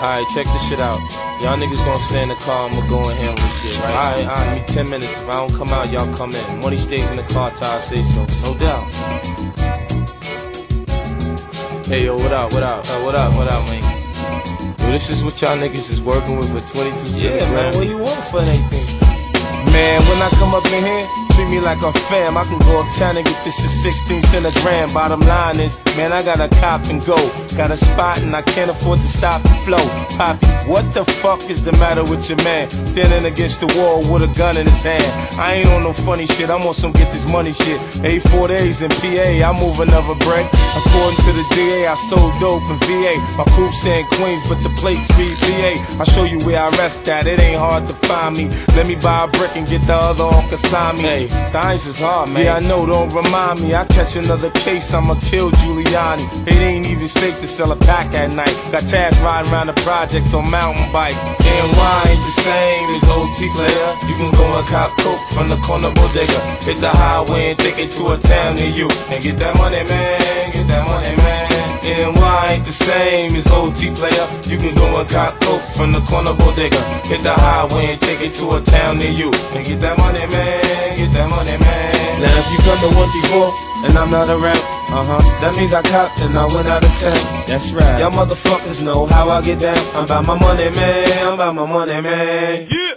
Alright, check this shit out. Y'all niggas gonna stay in the car, I'ma go and handle this shit, right? Alright, alright, give me 10 minutes. If I don't come out, y'all come in. Money stays in the car till I say so. No doubt. Hey yo, what up, what up, uh, what up, what up, man? Yo, this is what y'all niggas is working with for 22 Yeah, man, what you want for anything? Man, when I come up in here, treat me like a fam. I can go uptown and get this at 16 cent a gram. Bottom line is, man, I got a cop and go. Got a spot and I can't afford to stop the flow. Poppy, what the fuck is the matter with your man? Standing against the wall with a gun in his hand. I ain't on no funny shit, I'm on some get this money shit. A4 days in PA, I move another break. According to the DA, I sold dope in VA. My crew stay in Queens, but the plates read VA. I show you where I rest at, it ain't hard to find me. Let me buy a brick and get the other on Kasami. Hey, ice is hard, man. Yeah, I know, don't remind me. I catch another case, I'ma kill Giuliani. It ain't even safe to sell a pack at night. Got Taz riding around the projects on mountain bikes. NY ain't the same as OT player. You can go and cop coke from the corner bodega. Hit the highway and take it to a town near you. And get that money, man. Get that money. NY ain't the same as OT player. You can go and cop coke from the corner bodega. Hit the highway and take it to a town near you. And get that money, man. Get that money, man. Now if you come to one before and I'm not around, uh huh, that means I copped and I went out of town. That's right. Y'all motherfuckers know how I get down. I'm about my money, man. I'm about my money, man. Yeah.